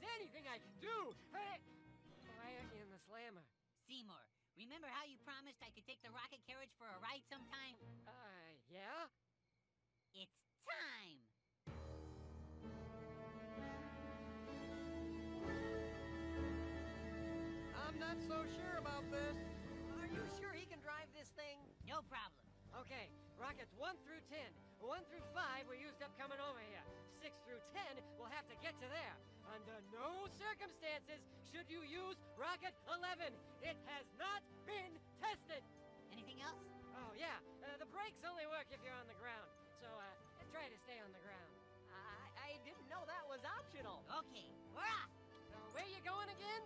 there's anything I can do, hey, why aren't you in the slammer? Seymour, remember how you promised I could take the rocket carriage for a ride sometime? Uh, yeah. It's time! I'm not so sure about this. Are you sure he can drive this thing? No problem. Okay, rockets 1 through 10. 1 through 5 were used up coming over here. 6 through 10 we'll have to get to there. Under no circumstances should you use rocket 11. It has not been tested. Anything else? Oh, yeah. Uh, the brakes only work if you're on the ground. So, uh, try to stay on the ground. I, I didn't know that was optional. Okay, we're off! Uh, where you going again?